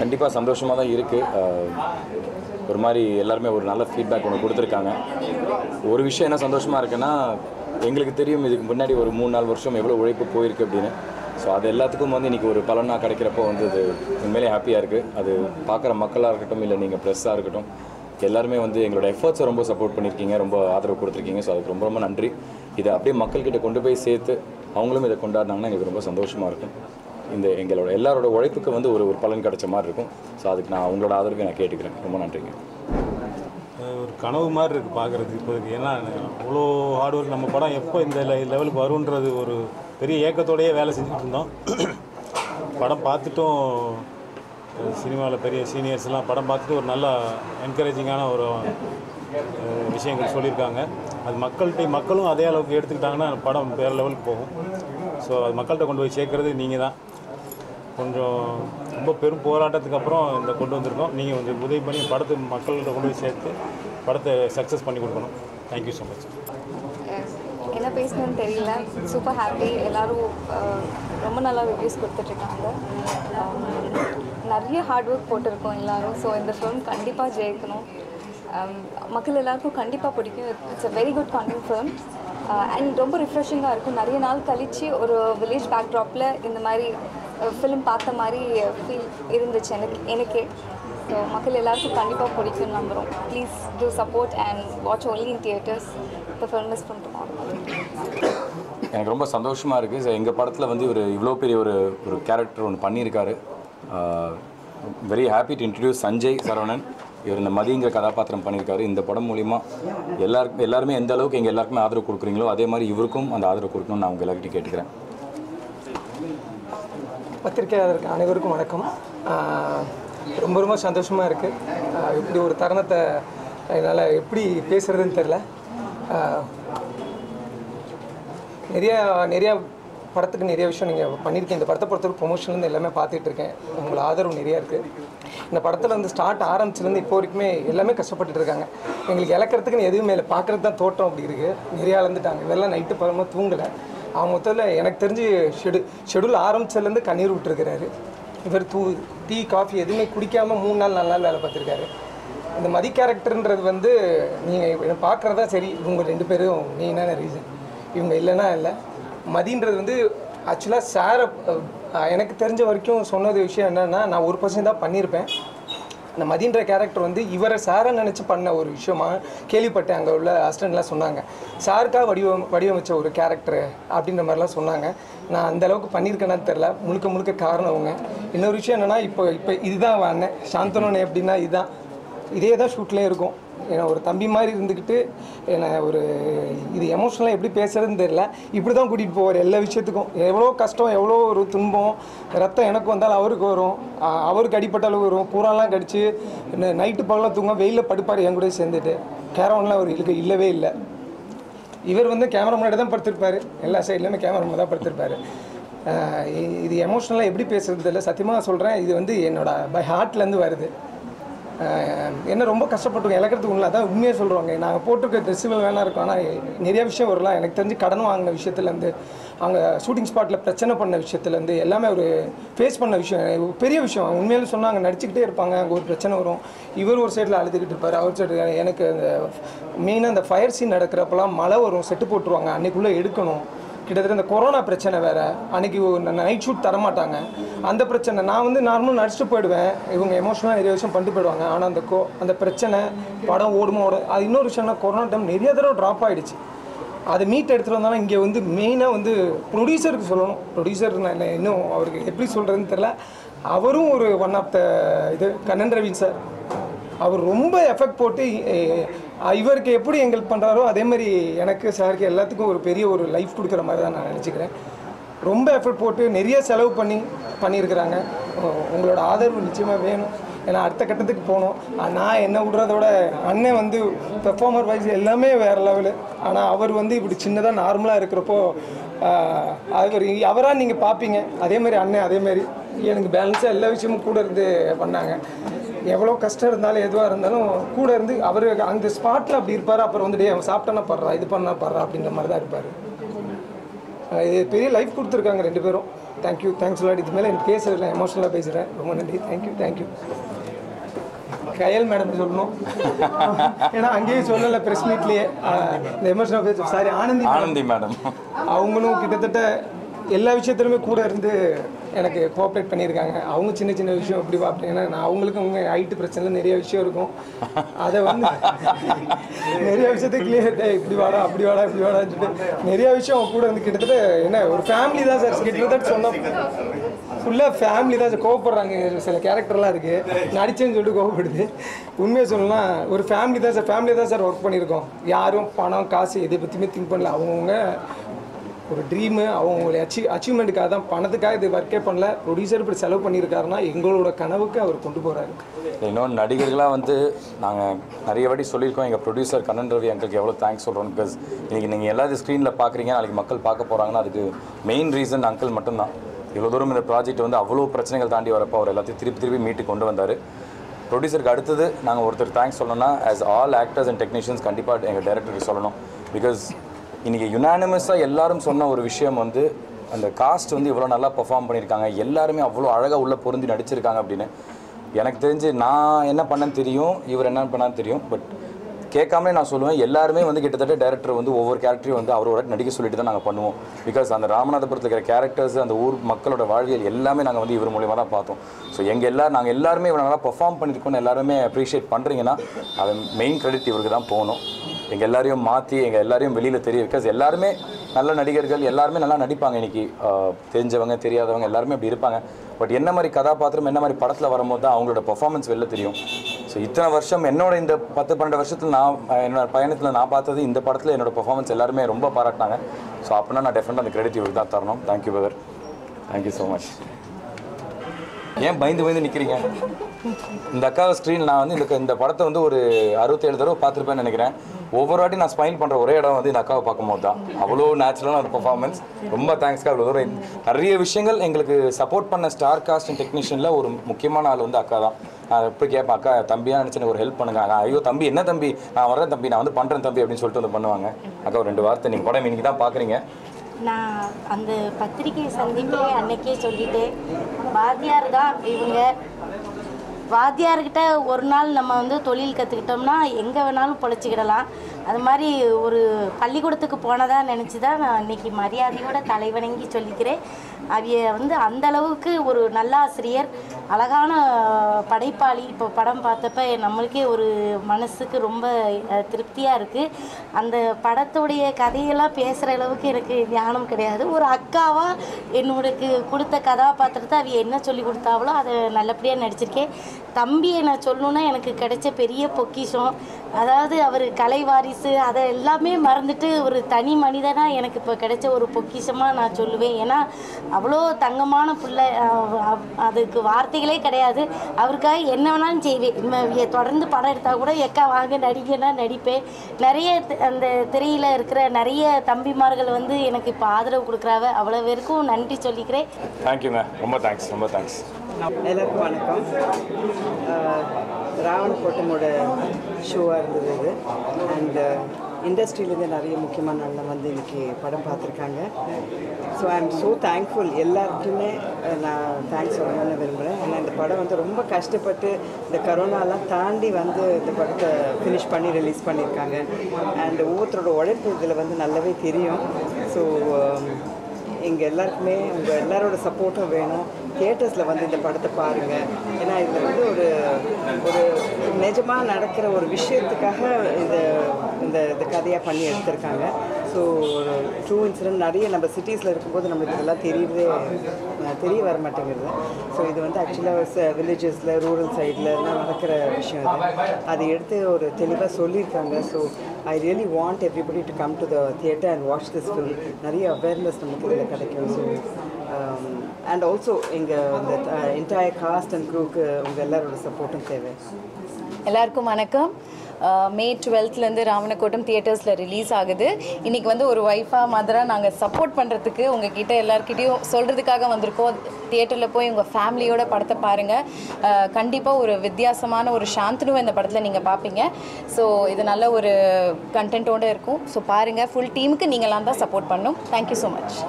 கண்டிப்பாக சந்தோஷமாக தான் இருக்குது ஒரு மாதிரி எல்லாருமே ஒரு நல்ல ஃபீட்பேக் ஒன்று கொடுத்துருக்காங்க. ஒரு விஷயம் என்ன சந்தோஷமாக இருக்குன்னா எங்களுக்கு தெரியும் இதுக்கு முன்னாடி ஒரு மூணு நாலு வருஷம் எவ்வளோ உழைப்பு போயிருக்கு அப்படின்னு. ஸோ அது எல்லாத்துக்கும் வந்து இன்றைக்கி ஒரு பலனாக கிடைக்கிறப்போ வந்து அது உண்மையிலே ஹாப்பியாக இருக்குது அது பார்க்குற மக்களாக இருக்கட்டும் இல்லை நீங்கள் ப்ரெஸ்ஸாக இருக்கட்டும் எல்லாருமே வந்து எங்களோட எஃபர்ட்ஸை ரொம்ப சப்போர்ட் பண்ணியிருக்கீங்க ரொம்ப ஆதரவு கொடுத்துருக்கீங்க. ஸோ அதுக்கு ரொம்ப ரொம்ப நன்றி. இதை அப்படியே மக்கள்கிட்ட கொண்டு போய் சேர்த்து அவங்களும் இதை கொண்டாடினாங்கன்னா எங்களுக்கு ரொம்ப சந்தோஷமாக இருக்கும். இந்த எங்களோட எல்லாரோட உழைப்புக்கு வந்து ஒரு ஒரு பலன் கிடைச்ச மாதிரி இருக்கும். ஸோ அதுக்கு நான் உங்களோட ஆதரவை நான் கேட்டுக்கிறேன். ரொம்ப நன்றிங்க. ஒரு கனவு மாதிரி இருக்குது பார்க்குறதுக்கு இப்போதைக்கு. ஏன்னா அவ்வளோ ஹார்ட் ஒர்க் நம்ம படம் எப்போ இந்த லெவலுக்கு வரும்ன்றது ஒரு பெரிய ஏக்கத்தோடையே வேலை செஞ்சுட்டு இருந்தோம். படம் பார்த்துட்டும் சினிமாவில் பெரிய சீனியர்ஸ்லாம் படம் பார்த்துட்டு ஒரு நல்ல என்கரேஜிங்கான ஒரு விஷயங்கள் சொல்லியிருக்காங்க. அது மக்கள்கிட்ட மக்களும் அதே அளவுக்கு எடுத்துக்கிட்டாங்கன்னா படம் வேறு லெவலுக்கு போகும். ஸோ அது மக்கள்கிட்ட கொண்டு போய் சேர்க்குறது நீங்கள் தான் கொஞ்சம் ரொம்ப பெரும் போராட்டத்துக்கு அப்புறம் இந்த கொண்டு வந்திருக்கோம். நீங்கள் வந்து உதவி பண்ணி படத்தை மக்கள்கிட்ட கொண்டு போய் சேர்த்து படத்தை சக்ஸஸ் பண்ணி கொடுக்கணும். தேங்க்யூ ஸோ மச் என்ன பேசணும்னு தெரியல. சூப்பர் ஹாப்பி எல்லோரும் ரொம்ப நல்லா ரிவ்யூஸ் கொடுத்துட்ருக்காங்க. நிறைய ஹார்ட் ஒர்க் போட்டிருக்கோம் எல்லோரும். ஸோ இந்த ஃபிலிம் கண்டிப்பாக ஜெயிக்கணும். மக்கள் எல்லாருக்கும் கண்டிப்பாக பிடிக்கும். It's a very good content film and ரொம்ப ரிஃப்ரெஷிங்காக இருக்கும். நிறைய நாள் கழித்து ஒரு வில்லேஜ் பேக்ட்ராப்பில் இந்த மாதிரி ஃபிலிம் பார்த்த மாதிரி ஃபீல் இருந்துச்சு எனக்கு எனக்கே. ஸோ மக்கள் எல்லாருக்கும் கண்டிப்பாக பிடிக்கும் நம்புகிறோம் please do support and watch only in theatres இப்போ film மிஸ் பண்ணுறோம் எனக்கு ரொம்ப சந்தோஷமாக இருக்குது எங்கள் படத்தில் வந்து ஒரு இவ்வளோ பெரிய ஒரு ஒரு கேரக்டர் ஒன்று பண்ணியிருக்காரு. Very happy to introduce Sanjay Saravanan இவர் இந்த மதிங்கிற கதாபாத்திரம் பண்ணியிருக்காரு. இந்த படம் மூலிமா எல்லாருக்கும் எல்லாருமே எந்த அளவுக்கு எங்கள் எல்லாருக்குமே ஆதரவு கொடுக்குறீங்களோ அதே மாதிரி இவருக்கும் அந்த ஆதரவு கொடுக்கணும்னு நான் உங்கள் எல்லாருக்கிட்டையும் கேட்டுக்கிறேன். பத்திரிகையாளருக்கு அனைவருக்கும் வணக்கம். ரொம்ப ரொம்ப சந்தோஷமாக இருக்குது இப்படி ஒரு தருணத்தை என்னால் எப்படி பேசுகிறதுன்னு தெரில நிறையா நிறையா படத்துக்கு நிறைய விஷயம் நீங்கள் பண்ணியிருக்கீங்க இந்த படத்தை பொறுத்தவரைக்கும் ப்ரொமோஷன்லேருந்து எல்லாமே பார்த்துட்டு இருக்கேன். உங்களோட ஆதரவு நிறையா இருக்குது இந்த படத்தில் வந்து ஸ்டார்ட் ஆரம்பிச்சிலேருந்து இப்போ வரைக்குமே எல்லாமே கஷ்டப்பட்டுட்டு இருக்காங்க. எங்களுக்கு இழக்கிறதுக்குன்னு எதுவுமே இல்லை. பார்க்குறது தான் தோட்டம் அப்படி இருக்குது நிறையா இழந்துட்டாங்க. இதெல்லாம் நைட்டு பரமாக தூங்கலை. அவங்க மொத்தத்தில் எனக்கு தெரிஞ்சு ஷெடு ஷெடியூல் ஆரம்பிச்சதுலேருந்து கண்ணீர் விட்டுருக்கிறாரு. இவர் தூ டீ காஃபி எதுவுமே குடிக்காமல் மூணு நாள் நாலு நாள் வேலை பார்த்துருக்காரு. இந்த மதி கேரக்டர்ன்றது வந்து நீங்கள் பார்க்குறதா சரி இவங்க ரெண்டு பேரும் மெயினான ரீசன் இவங்க இல்லைன்னா இல்லை. மதின்றது வந்து ஆக்சுவலாக சாரை எனக்கு தெரிஞ்ச வரைக்கும் சொன்னது விஷயம் என்னென்னா நான் ஒரு பர்சன்ட் தான் பண்ணியிருப்பேன். அந்த மதின்ற கேரக்டர் வந்து இவரை சாரை நினச்சி பண்ண ஒரு விஷயமா கேள்விப்பட்டேன். அங்கே உள்ள அசிஸ்டண்ட்லாம் சொன்னாங்க. சாருக்காக வடிவம் வடிவமைச்ச ஒரு கேரக்டரு அப்படின்ற மாதிரிலாம் சொன்னாங்க. நான் அந்த அளவுக்கு தெரில முழுக்க முழுக்க காரணம் அவங்க. இன்னொரு விஷயம் என்னென்னா இப்போ இப்போ இதுதான் அண்ணன். சாந்தனு எப்படின்னா இதுதான். இதே தான் ஷூட்லேயே இருக்கும். என்னை ஒரு தம்பி மாதிரி இருந்துக்கிட்டு என்னை ஒரு இது எமோஷனலாக எப்படி பேசுறதுன்னு தெரியல. இப்படி தான் கூட்டிகிட்டு போவார் எல்லா விஷயத்துக்கும். எவ்வளோ கஷ்டம் எவ்வளோ ஒரு துன்பம் ரத்தம் எனக்கு வந்தாலும் அவருக்கு வரும். அவருக்கு அடிப்பட்ட அளவு வரும். பூராலாம் கடிச்சு நைட்டு பகலாம் தூங்க வெயிலில் படுப்பார் என் கூட சேர்ந்துட்டு. கேரவன்லாம் அவர் இல்ல இல்லவே இல்லை. இவர் வந்து கேமரா முன்னாடி தான் படுத்திருப்பார். எல்லா சைட்லையுமே கேமரா முன்னாடி தான் படுத்திருப்பார். இது எமோஷ்னலாக எப்படி பேசுறது இல்லை சத்தியமாக சொல்கிறேன் இது வந்து என்னோடய பை ஹார்ட்லேருந்து வருது. என்ன ரொம்ப கஷ்டப்பட்டுருக்கோம். இழக்கிறதுக்கு உள்ள அதான் உண்மையாக சொல்கிறாங்க நாங்கள் போட்டிருக்க ட்ரெஸ்ஸுகள் வேணா இருக்கும். ஆனால் நிறைய விஷயம் வரலாம். எனக்கு தெரிஞ்சு கடன் வாங்கின விஷயத்துலேருந்து அவங்க ஷூட்டிங் ஸ்பாட்டில் பிரச்சனை பண்ண விஷயத்துலேருந்து எல்லாமே ஒரு ஃபேஸ் பண்ண விஷயம். பெரிய விஷயம். உண்மையில சொன்னாங்க நடிச்சுக்கிட்டே இருப்பாங்க. அங்கே ஒரு பிரச்சனை வரும். இவர் ஒரு சைடில் அழுதுகிட்டு இருப்பார். அவர் சைடு எனக்கு அந்த மெயினாக அந்த ஃபயர் சீன் நடக்கிறப்பெல்லாம் மழை வரும். செட்டு போட்டுருவாங்க. அன்றைக்குள்ளே எடுக்கணும். கிட்டத்தட்ட இந்த கொரோனா பிரச்சனை வேறு. அன்னைக்கு நைட் ஷூட் தரமாட்டாங்க. அந்த பிரச்சனை நான் வந்து நார்மலாக நடிச்சுட்டு போயிடுவேன். இவங்க எமோஷனலாக நிறைய விஷயம் பண்ணிட்டு போயிடுவாங்க. ஆனால் அந்த கோ அந்த பிரச்சனை படம் ஓடுமோ ஓடும் அது இன்னொரு விஷயம்னா கொரோனா டைம் நிறைய தடவை ட்ராப் ஆகிடுச்சு அதை மீட் எடுத்துகிட்டு வந்தாலும் இங்கே வந்து மெயினாக வந்து ப்ரொடியூசருக்கு சொல்லணும். ப்ரொடியூசர் நான் என்ன இன்னும் அவருக்கு எப்படி சொல்கிறதுன்னு தெரில அவரும் ஒரு ஒன் ஆஃப் த இது கண்ணன் ரவீன் சார் அவர் ரொம்ப எஃபெக்ட் போட்டு இவருக்கு எப்படி எங்களுக்கு பண்ணுறாரோ அதே மாதிரி எனக்கு சாருக்கு எல்லாத்துக்கும் ஒரு பெரிய ஒரு லைஃப் கொடுக்குற மாதிரி தான் நான் நினச்சிக்கிறேன். ரொம்ப எஃபர்ட் போட்டு நிறைய செலவு பண்ணி பண்ணியிருக்கிறாங்க. உங்களோட ஆதரவு நிச்சயமாக வேணும். ஏன்னா அடுத்த கட்டத்துக்கு போகணும். நான் என்ன விடுறதோட அண்ணன் வந்து பெர்ஃபார்மர் வைஸ் எல்லாமே வேறு லெவலு ஆனால் அவர் வந்து இப்படி சின்னதாக நார்மலாக இருக்கிறப்போ அவர் அவராக நீங்கள் பார்ப்பீங்க அதே மாதிரி அண்ணன் அதே மாதிரி எனக்கு பேலன்ஸாக எல்லா விஷயமும் கூட இருந்து பண்ணாங்க. எவ்வளோ கஷ்டம் இருந்தாலும் எதுவாக இருந்தாலும் கூட இருந்து அவர் அந்த ஸ்பாட்டில் அப்படி இருப்பார். அப்புறம் வந்து டே அவன் சாப்பிட்டானா படுறா இது பண்ணா படுறா அப்படின்ற மாதிரி தான் இருப்பார் இது பெரிய லைஃப் கொடுத்துருக்காங்க ரெண்டு பேரும். தேங்க்யூ தேங்க்ஸ் லாட் இது மேலே எனக்கு பேசுறதுல எமோஷனலாக பேசுகிறேன் ரொம்ப நன்றி. தேங்க்யூ தேங்க்யூ கயல் மேடம் சொல்லணும். ஏன்னா அங்கேயும் சொல்லலை ப்ரெஸ் மீட்லேயே இந்த எமோஷனல் பேச சாரி ஆனந்தி. ஆனந்தி மேடம் அவங்களும் கிட்டத்தட்ட எல்லா விஷயத்துலையுமே கூட இருந்து எனக்கு கோஆப்ரேட் பண்ணியிருக்காங்க. அவங்க சின்ன சின்ன விஷயம் இப்படி வா ஏன்னா நான் அவங்களுக்கும் அவங்க ஹைட்டு பிரச்சனை நிறைய விஷயம் இருக்கும். அதை வந்து நிறைய விஷயத்த கிளியர் இப்படி வாடா அப்படி வாடா இப்படி வாடான்னு சொல்லிட்டு நிறைய விஷயம் அவங்க கூட வந்து கிட்டத்தட்ட என்ன ஒரு ஃபேமிலி தான் சார் கிட்டத்தட்ட சொன்னோம் ஃபுல்லாக ஃபேமிலி தான் சார் கோவப்படுறாங்க. சில கேரக்டர்லாம் இருக்குது நடிச்சேன்னு சொல்லிட்டு கோவப்படுது. உண்மையை சொல்லலாம் ஒரு ஃபேமிலி தான் சார் ஃபேமிலி தான் சார் ஒர்க் பண்ணியிருக்கோம். யாரும் பணம் காசு எதை பற்றியுமே திங்க் பண்ணல. அவங்கவுங்க ஒரு ட்ரீமு அவங்களுடைய அச்சீவ் அச்சீவ்மெண்ட்டுக்காக தான் பணத்துக்காக இது ஒர்க்கே பண்ணல. ப்ரொடியூசர் இப்படி செலவு பண்ணியிருக்காருன்னா எங்களோட கனவுக்கு அவர் கொண்டு போகிறாரு இன்னொன்று நடிகர்களாக வந்து நாங்கள் நிறைய வாட்டி சொல்லியிருக்கோம் எங்கள் ப்ரொடியூசர் கண்ணன் ரவி அங்கிளுக்கு எவ்வளோ தேங்க்ஸ் சொல்கிறோம் பிகாஸ் இன்றைக்கி நீங்கள் எல்லாத்தையும் ஸ்க்ரீனில் பார்க்குறீங்க நாளைக்கு மக்கள் பார்க்க போகிறாங்கன்னா அதுக்கு மெயின் ரீசன் அங்கிள் மட்டும்தான். இவ்வளோ தூரம் இந்த ப்ராஜெக்ட் வந்து அவ்வளோ பிரச்சனைகள் தாண்டி வரப்போ அவர் எல்லாத்தையும் திருப்பி திருப்பி மீட்டு கொண்டு வந்தார். ப்ரொடியூசருக்கு அடுத்தது நாங்கள் ஒருத்தர் தேங்க்ஸ் சொல்லணும்னா as all actors and technicians கண்டிப்பாக எங்கள் டேரக்டருக்கு சொல்லணும். பிகாஸ் இன்றைக்கி யுனானிமஸாக எல்லாரும் சொன்ன ஒரு விஷயம் வந்து அந்த காஸ்ட் வந்து இவ்வளோ நல்லா பெர்ஃபார்ம் பண்ணியிருக்காங்க. எல்லாருமே அவ்வளோ அழகாக உள்ளே பொருந்தி நடிச்சிருக்காங்க அப்படின்னு. எனக்கு தெரிஞ்சு நான் என்ன பண்ணேன்னு தெரியும் இவர் என்ன பண்ணான்னு தெரியும். பட் கேட்காமலே நான் சொல்லுவேன் எல்லாருமே வந்து கிட்டத்தட்ட டேரக்டர் வந்து ஒவ்வொரு கேரக்டரையும் வந்து அவரோட நடிக்க சொல்லிட்டு தான் நாங்கள் பண்ணுவோம். பிகாஸ் அந்த ராமநாதபுரத்தில் இருக்கிற கேரக்டர்ஸ் அந்த ஊர் மக்களோட வாழ்வியல் எல்லாமே நாங்கள் வந்து இவர் மூலியமாக தான் பார்த்தோம். ஸோ எங்கள் எல்லாரும் நாங்கள் எல்லாருமே இவ்வளோ நல்லா பெர்ஃபார்ம் பண்ணியிருக்கோம்னு எல்லாருமே அப்ரிஷியேட் பண்ணுறீங்கன்னா அது மெயின் கிரெடிட் இவருக்கு தான் போகணும். எங்கள் எல்லாரையும் மாற்றி எங்கள் எல்லாரையும் வெளியில் தெரிய பிகாஸ் எல்லாருமே நல்ல நடிகர்கள் எல்லாருமே நல்லா நடிப்பாங்க இன்னைக்கு. தெரிஞ்சவங்க தெரியாதவங்க எல்லாருமே அப்படி இருப்பாங்க. பட் என்ன மாதிரி கதாபாத்திரம் என்ன மாதிரி படத்தில் வரும்போது தான் அவங்களோட பர்ஃபார்மன்ஸ் வெளில தெரியும். ஸோ இத்தனை வருஷம் என்னோட இந்த பத்து பன்னெண்டு வருஷத்தில் நான் என்னோட பயணத்தில் நான் பார்த்தது இந்த படத்தில் என்னோட பர்ஃபார்மன்ஸ் எல்லாருமே ரொம்ப பாராட்டினாங்க. ஸோ அப்படின்னா நான் டெஃபினட்டாக அந்த கிரெடிட் இவருக்கு தான் தரணும். Thank you brother thank you so much ஏன் பயந்து பயந்து நிற்கிறீங்க இந்த அக்காவை ஸ்க்ரீன் நான் வந்து இந்த இந்த படத்தை வந்து ஒரு அறுபத்தேழு தடவை பார்த்துருப்பேன்னு நினைக்கிறேன். ஒவ்வொரு வாட்டி நான் ஸ்மைல் பண்ணுற ஒரே இடம் வந்து இந்த அக்காவை பார்க்கும்போது தான். அவ்வளோ நேச்சுரலான ஒரு பர்ஃபார்மன்ஸ் ரொம்ப தேங்க்ஸ்க்கா அவ்வளோ தூரம். நிறைய விஷயங்கள் எங்களுக்கு சப்போர்ட் பண்ண ஸ்டார் காஸ்ட் அண்ட் டெக்னீஷியனில் ஒரு முக்கியமான ஆள் வந்து அக்கா தான். நான் எப்படி கேட்பேன் அக்கா தம்பியாக நினச்சி ஒரு ஹெல்ப் பண்ணுங்க. நான், ஐயோ தம்பி என்ன தம்பி? நான் வரேன் தம்பி நான் வந்து பண்ணுறேன் தம்பி அப்படின்னு சொல்லிட்டு வந்து பண்ணுவாங்க. அக்கா ஒரு ரெண்டு வார்த்தை நீங்கள் படம் இன்னைக்கு தான் பார்க்குறீங்க. நான் அந்த பத்திரிகை சந்திப்பே அன்னைக்கே சொல்லிட்டு பாரதியார் தான் இவங்க. வாத்தியார்கிட்ட ஒரு நாள் நம்ம வந்து தொழில் கற்றுக்கிட்டோம்னா எங்கே வேணாலும் பொழைச்சிக்கிடலாம். அது மாதிரி ஒரு பள்ளிக்கூடத்துக்கு போனதா நினச்சி தான் நான் இன்னைக்கு மரியாதையோட தலைவணங்கி சொல்லிக்கிறேன். அவைய வந்து அந்த அளவுக்கு ஒரு நல்லாசிரியர் அழகான படைப்பாளி. இப்போ படம் பார்த்தப்ப நம்மளுக்கே ஒரு மனசுக்கு ரொம்ப திருப்தியாக இருக்குது அந்த படத்துடைய கதையெல்லாம் பேசுகிற அளவுக்கு எனக்கு ஞானம் கிடையாது. ஒரு அக்காவாக என்னோடக்கு கொடுத்த கதாபாத்திரத்தை அவ என்ன சொல்லி கொடுத்தாவளோ அதை நல்லபடியாக நடிச்சிருக்கேன். தம்பியை நான் சொல்லணுன்னா எனக்கு கிடைச்ச பெரிய பொக்கிஷம். அதாவது அவர் கலை வாரிசு அதை எல்லாமே மறந்துட்டு ஒரு தனி மனிதனாக எனக்கு இப்போ கிடைச்ச ஒரு பொக்கிஷமாக நான் சொல்லுவேன். ஏன்னா அவ்வளோ தங்கமான பிள்ளை. அதுக்கு வார்த்தை வார்த்தைகளே கிடையாது. அவருக்காக என்ன வேணாலும் செய்வேன். தொடர்ந்து படம் எடுத்தால் கூட எக்கா வாங்க நடிகனா நடிப்பேன். நிறைய அந்த திரையில் இருக்கிற நிறைய தம்பிமார்கள் வந்து எனக்கு இப்போ ஆதரவு கொடுக்குறாவ அவ்வளோ பேருக்கும் நன்றி சொல்லிக்கிறேன். தேங்க்யூங்க ரொம்ப தேங்க்ஸ் ரொம்ப தேங்க்ஸ் எல்லாருக்கும் வணக்கம். ராவண கோட்டமோட ஷோவாக இருந்தது இது. அண்ட் இண்டஸ்ட்ரியிலேருந்து நிறைய முக்கியமான அண்ணன் வந்து இன்றைக்கி படம் பார்த்துருக்காங்க. So I am so thankful எல்லாருக்குமே நான் தேங்க்ஸ் சொல்லணும்னு விரும்புகிறேன் ஏன்னா இந்த படம் வந்து ரொம்ப கஷ்டப்பட்டு இந்த கரோனாலாம் தாண்டி வந்து இந்த படத்தை ஃபினிஷ் பண்ணி ரிலீஸ் பண்ணியிருக்காங்க. அண்ட் ஒவ்வொருத்தரோட உழைப்பு இதில் வந்து நல்லாவே தெரியும். ஸோ எங்கள் um, எல்லாருக்குமே உங்கள் எல்லாரோட சப்போர்ட்டும் வேணும். தியேட்டர்ஸில் வந்து இந்த படத்தை பாருங்கள் ஏன்னா இதில் வந்து ஒரு ஒரு நிஜமாக நடக்கிற ஒரு விஷயத்துக்காக இந்த இந்த இந்த கதையாக பண்ணி எடுத்திருக்காங்க. ஸோ ஒரு ட்ரூ இன்சிடென்ட் நிறைய நம்ம சிட்டிஸில் இருக்கும்போது நம்மளுக்கு இதெல்லாம் தெரியறதே தெரிய வர மாட்டேங்குது. ஸோ இது வந்து ஆக்சுவலாக வில்லேஜஸில் ரூரல் சைடில் எல்லாம் நடக்கிற விஷயம் இது. அதை எடுத்து ஒரு தெளிவாக சொல்லியிருக்காங்க. So I really want everybody to come to the theatre and watch this film நிறைய அவேர்னஸ் நமக்கு இதில் கிடைக்கும். ஸோ அண்ட் ஆல்சோ எங்கள் இந்த என்டையர் காஸ்ட் அண்ட் க்ரூக்கு உங்கள் எல்லாரோட சப்போர்ட்டும் தேவை. எல்லாருக்கும் வணக்கம். மே டுவெல்த்லேருந்து ராமனக்கோட்டம் தியேட்டர்ஸில் ரிலீஸ் ஆகுது. இன்றைக்கி வந்து ஒரு ஒய்ஃபாக மதராக நாங்கள் சப்போர்ட் பண்ணுறதுக்கு உங்ககிட்ட எல்லாருக்கிட்டையும் சொல்கிறதுக்காக வந்திருக்கோம். தியேட்டரில் போய் உங்கள் ஃபேமிலியோட படத்தை பாருங்கள் கண்டிப்பாக ஒரு வித்தியாசமான ஒரு சாந்தனுவை இந்த படத்தில் நீங்கள் பார்ப்பீங்க ஸோ இது நல்ல ஒரு கண்டென்ட்டோடு இருக்கும். ஸோ பாருங்கள் ஃபுல் டீமுக்கு நீங்களாம் தான் சப்போர்ட் பண்ணும். Thank you so much